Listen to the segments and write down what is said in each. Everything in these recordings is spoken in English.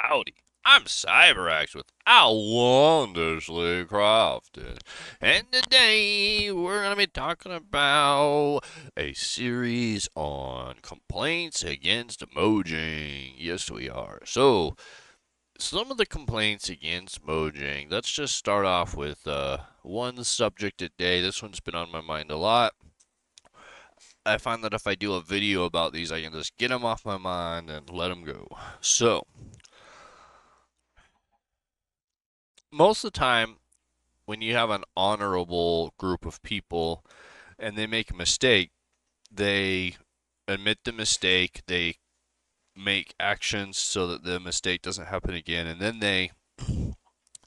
Howdy, I'm CyberAxe with Outlandishly Crafted, and today we're going to be talking about a series on complaints against Mojang. Yes, we are. So, some of the complaints against Mojang, let's just start off with uh, one subject a day. This one's been on my mind a lot. I find that if I do a video about these, I can just get them off my mind and let them go. So, most of the time, when you have an honorable group of people and they make a mistake, they admit the mistake, they make actions so that the mistake doesn't happen again, and then they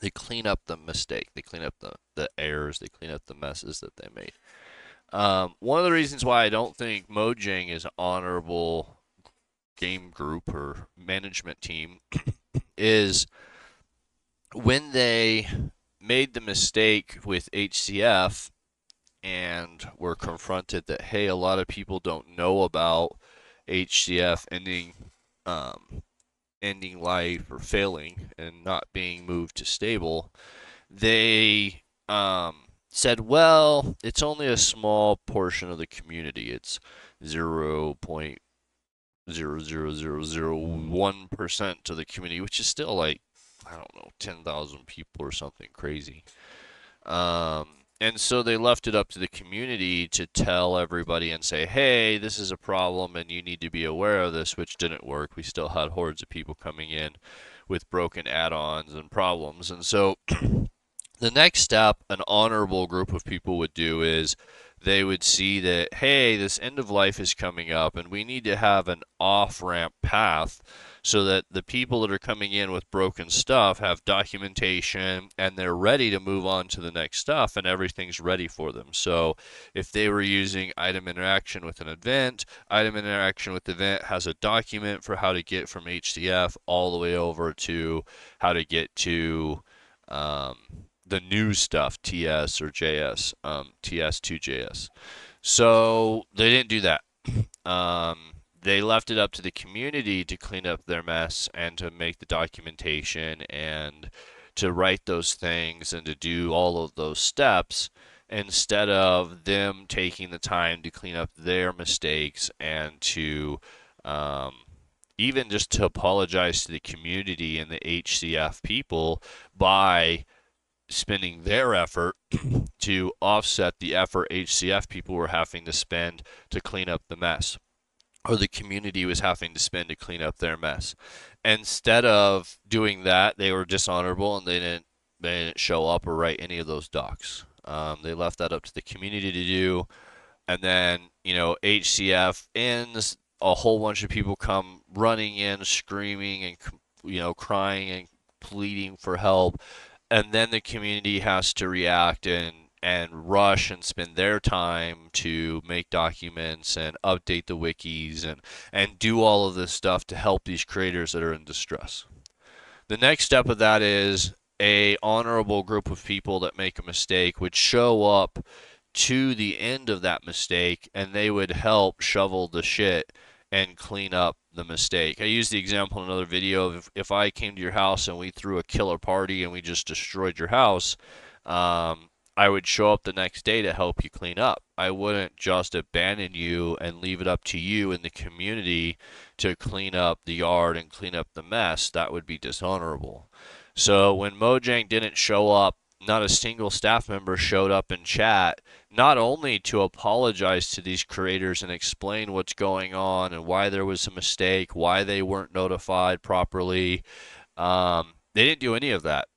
they clean up the mistake, they clean up the, the errors, they clean up the messes that they made. Um, one of the reasons why I don't think Mojang is an honorable game group or management team is when they made the mistake with HCF and were confronted that hey, a lot of people don't know about HCF ending um, ending life or failing and not being moved to stable, they um, said, well, it's only a small portion of the community. It's zero point zero zero zero zero one percent of the community, which is still like I don't know, 10,000 people or something crazy. Um, and so they left it up to the community to tell everybody and say, hey, this is a problem and you need to be aware of this, which didn't work. We still had hordes of people coming in with broken add ons and problems. And so the next step an honorable group of people would do is they would see that, hey, this end of life is coming up and we need to have an off ramp path so that the people that are coming in with broken stuff have documentation and they're ready to move on to the next stuff and everything's ready for them. So if they were using item interaction with an event, item interaction with event has a document for how to get from HCF all the way over to how to get to um, the new stuff, TS or JS, um, TS to JS. So they didn't do that. Um, they left it up to the community to clean up their mess and to make the documentation and to write those things and to do all of those steps instead of them taking the time to clean up their mistakes and to um, even just to apologize to the community and the HCF people by spending their effort to offset the effort HCF people were having to spend to clean up the mess or the community was having to spend to clean up their mess. Instead of doing that, they were dishonorable and they didn't they didn't show up or write any of those docs. Um, they left that up to the community to do, and then you know HCF ends. A whole bunch of people come running in, screaming and you know crying and pleading for help, and then the community has to react and and rush and spend their time to make documents and update the wikis and, and do all of this stuff to help these creators that are in distress. The next step of that is a honorable group of people that make a mistake would show up to the end of that mistake and they would help shovel the shit and clean up the mistake. I used the example in another video of if, if I came to your house and we threw a killer party and we just destroyed your house, um, I would show up the next day to help you clean up. I wouldn't just abandon you and leave it up to you and the community to clean up the yard and clean up the mess. That would be dishonorable. So when Mojang didn't show up, not a single staff member showed up in chat, not only to apologize to these creators and explain what's going on and why there was a mistake, why they weren't notified properly. Um, they didn't do any of that.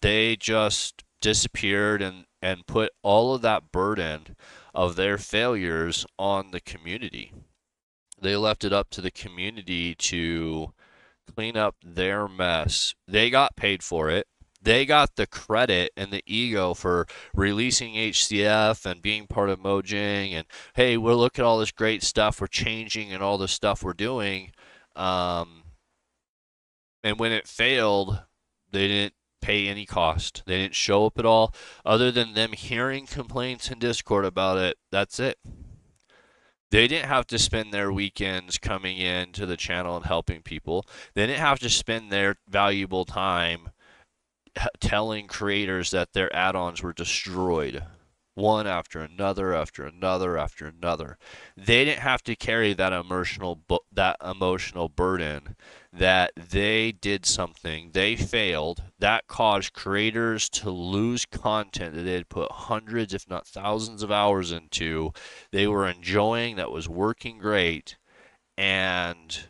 They just disappeared and and put all of that burden of their failures on the community. They left it up to the community to clean up their mess. They got paid for it. They got the credit and the ego for releasing HCF and being part of Mojang. And hey, we're looking at all this great stuff we're changing and all this stuff we're doing. Um, and when it failed, they didn't pay any cost. They didn't show up at all. Other than them hearing complaints in Discord about it, that's it. They didn't have to spend their weekends coming in to the channel and helping people. They didn't have to spend their valuable time telling creators that their add-ons were destroyed one after another after another after another. They didn't have to carry that emotional that emotional burden that they did something, they failed, that caused creators to lose content that they had put hundreds if not thousands of hours into. They were enjoying that was working great and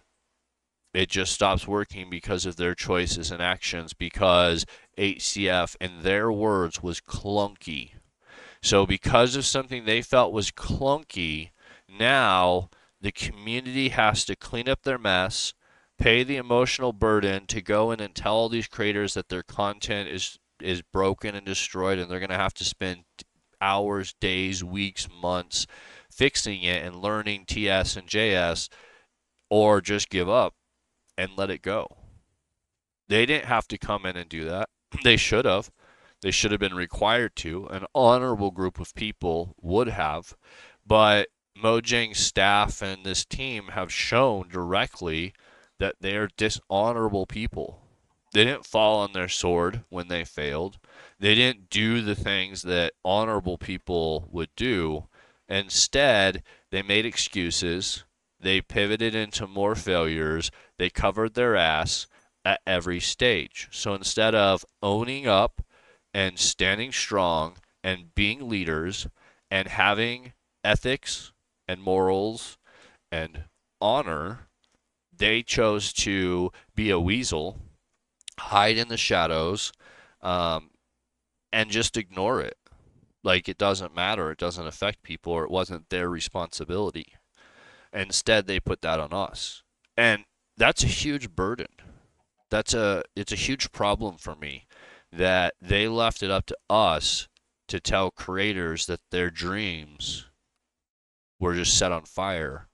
it just stops working because of their choices and actions because HCF in their words was clunky. So, because of something they felt was clunky, now the community has to clean up their mess, pay the emotional burden to go in and tell all these creators that their content is is broken and destroyed and they're going to have to spend hours, days, weeks, months fixing it and learning TS and JS or just give up and let it go. They didn't have to come in and do that. They should have. They should have been required to. An honorable group of people would have. But Mojang's staff and this team have shown directly that they are dishonorable people. They didn't fall on their sword when they failed. They didn't do the things that honorable people would do. Instead, they made excuses. They pivoted into more failures. They covered their ass at every stage. So instead of owning up and standing strong and being leaders and having ethics and morals and honor, they chose to be a weasel, hide in the shadows, um, and just ignore it. Like it doesn't matter, it doesn't affect people, or it wasn't their responsibility. Instead, they put that on us. And that's a huge burden. That's a it's a huge problem for me that they left it up to us to tell creators that their dreams were just set on fire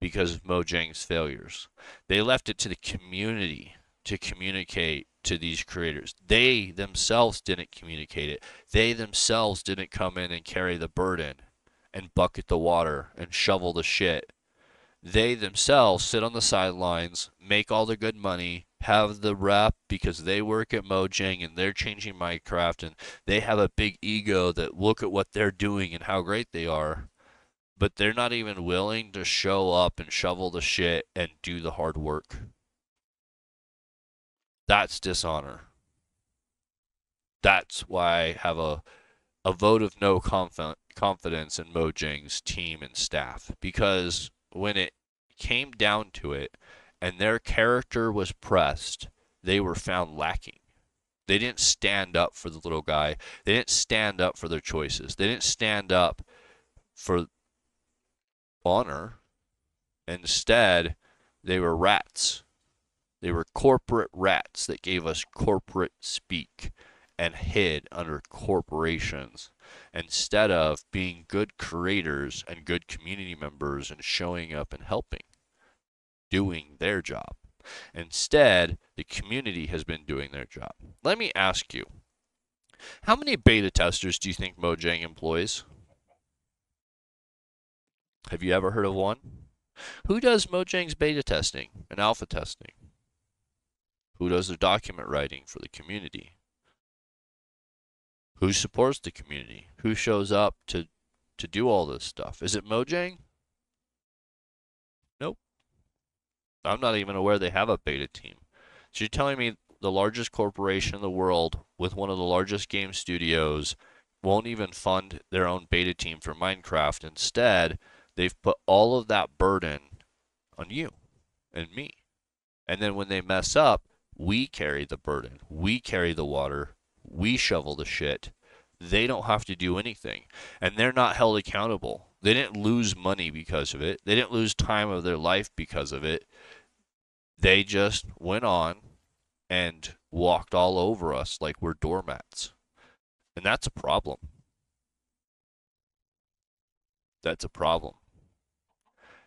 because of Mojang's failures. They left it to the community to communicate to these creators. They themselves didn't communicate it. They themselves didn't come in and carry the burden and bucket the water and shovel the shit. They themselves sit on the sidelines, make all the good money, have the rep because they work at Mojang and they're changing Minecraft and they have a big ego that look at what they're doing and how great they are. But they're not even willing to show up and shovel the shit and do the hard work. That's dishonor. That's why I have a a vote of no confidence in Mojang's team and staff because when it came down to it, and their character was pressed, they were found lacking. They didn't stand up for the little guy. They didn't stand up for their choices. They didn't stand up for honor. Instead, they were rats. They were corporate rats that gave us corporate speak and hid under corporations instead of being good creators and good community members and showing up and helping doing their job. Instead, the community has been doing their job. Let me ask you, how many beta testers do you think Mojang employs? Have you ever heard of one? Who does Mojang's beta testing and alpha testing? Who does the document writing for the community? Who supports the community? Who shows up to to do all this stuff? Is it Mojang? Nope. I'm not even aware they have a beta team. So you're telling me the largest corporation in the world with one of the largest game studios won't even fund their own beta team for Minecraft. Instead, they've put all of that burden on you and me. And then when they mess up, we carry the burden. We carry the water. We shovel the shit. They don't have to do anything. And they're not held accountable. They didn't lose money because of it. They didn't lose time of their life because of it. They just went on and walked all over us like we're doormats. And that's a problem. That's a problem.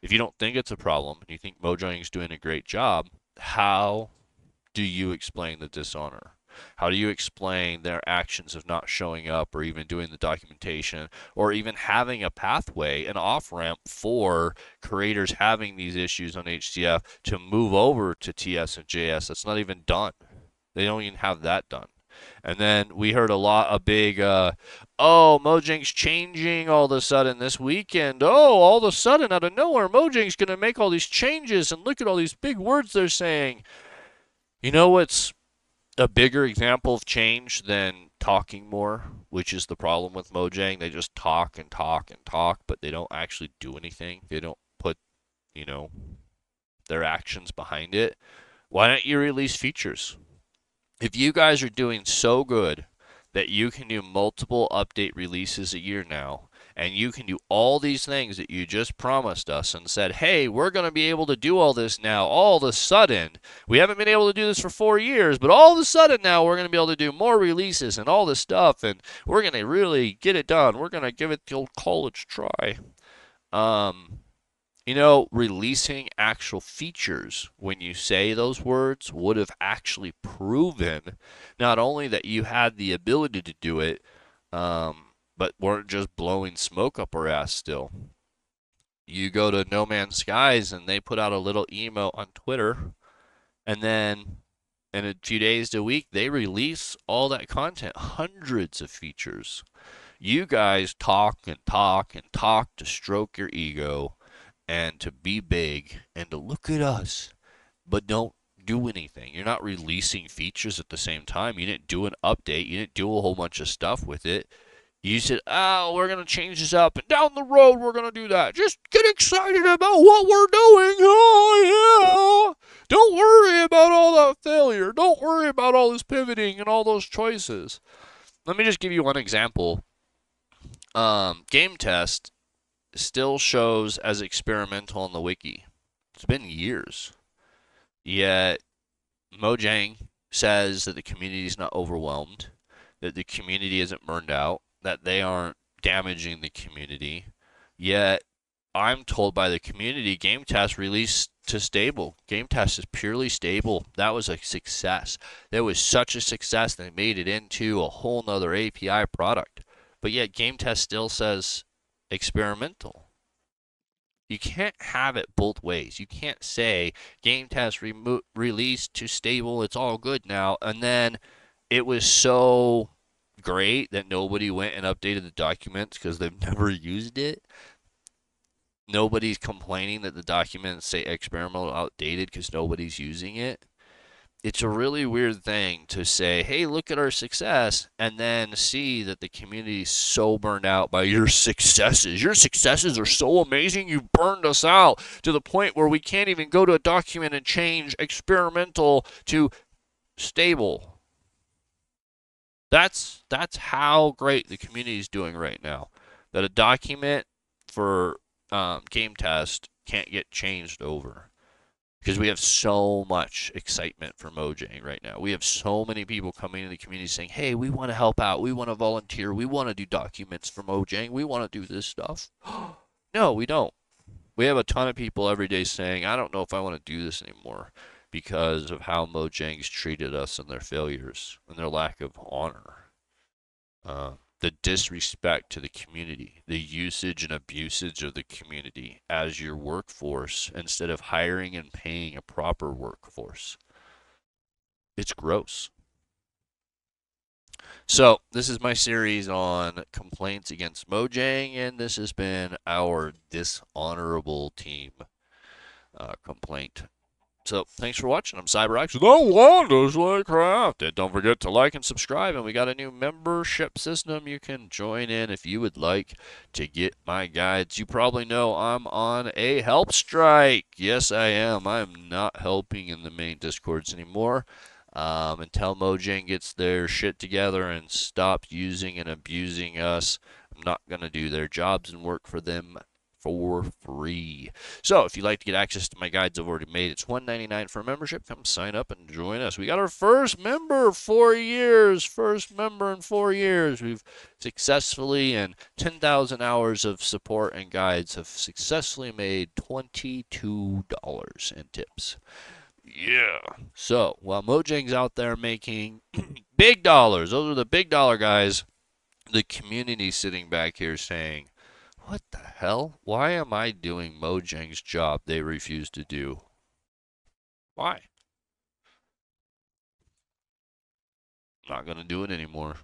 If you don't think it's a problem and you think Mojang is doing a great job, how do you explain the dishonor? How do you explain their actions of not showing up or even doing the documentation or even having a pathway, an off ramp for creators having these issues on HCF to move over to TS and JS? That's not even done. They don't even have that done. And then we heard a lot, a big, uh, oh, Mojang's changing all of a sudden this weekend. Oh, all of a sudden out of nowhere, Mojang's going to make all these changes and look at all these big words they're saying. You know what's a bigger example of change than talking more, which is the problem with Mojang? They just talk and talk and talk, but they don't actually do anything. They don't put, you know, their actions behind it. Why don't you release features? if you guys are doing so good that you can do multiple update releases a year now, and you can do all these things that you just promised us and said, hey, we're going to be able to do all this now, all of a sudden, we haven't been able to do this for four years, but all of a sudden now we're going to be able to do more releases and all this stuff, and we're going to really get it done. We're going to give it the old college try. Um, you know, releasing actual features when you say those words would have actually proven not only that you had the ability to do it, um, but weren't just blowing smoke up our ass still. You go to No Man's Skies and they put out a little emo on Twitter, and then in a few days to a week, they release all that content, hundreds of features. You guys talk and talk and talk to stroke your ego and to be big and to look at us, but don't do anything. You're not releasing features at the same time. You didn't do an update. You didn't do a whole bunch of stuff with it. You said, oh, we're going to change this up, and down the road we're going to do that. Just get excited about what we're doing. Oh, yeah. Don't worry about all that failure. Don't worry about all this pivoting and all those choices. Let me just give you one example. Um, game test still shows as experimental on the wiki. It's been years. Yet Mojang says that the community is not overwhelmed, that the community isn't burned out, that they aren't damaging the community. Yet I'm told by the community game test released to stable. Game test is purely stable. That was a success. That was such a success they made it into a whole nother API product. But yet game test still says experimental. You can't have it both ways. You can't say game test remo- released to stable, it's all good now, and then it was so great that nobody went and updated the documents because they've never used it. Nobody's complaining that the documents say experimental outdated because nobody's using it it's a really weird thing to say, hey, look at our success, and then see that the community is so burned out by your successes. Your successes are so amazing, you burned us out to the point where we can't even go to a document and change experimental to stable. That's that's how great the community is doing right now. That a document for um, game test can't get changed over because we have so much excitement for Mojang right now. We have so many people coming in the community saying, "Hey, we want to help out. We want to volunteer. We want to do documents for Mojang. We want to do this stuff." no, we don't. We have a ton of people every day saying, "I don't know if I want to do this anymore." Because of how Mojang's treated us and their failures and their lack of honor. Uh, the disrespect to the community, the usage and abusage of the community as your workforce instead of hiring and paying a proper workforce. It's gross. So, this is my series on complaints against Mojang, and this has been our dishonorable team uh, complaint. So thanks for watching. I'm CyberAxe. The wonderfully crafted. Don't forget to like and subscribe. And we got a new membership system you can join in if you would like to get my guides. You probably know I'm on a help strike. Yes, I am. I'm not helping in the main discords anymore. Um, until Mojang gets their shit together and stops using and abusing us, I'm not going to do their jobs and work for them for free. So if you'd like to get access to my guides I've already made, it's $1.99 for a membership. Come sign up and join us. We got our first member four years. First member in four years. We've successfully and 10,000 hours of support and guides have successfully made $22 in tips. Yeah. So while Mojang's out there making big dollars, those are the big dollar guys. The community sitting back here saying, "What the hell? Why am I doing Mojang's job? They refuse to do. Why? Not gonna do it anymore."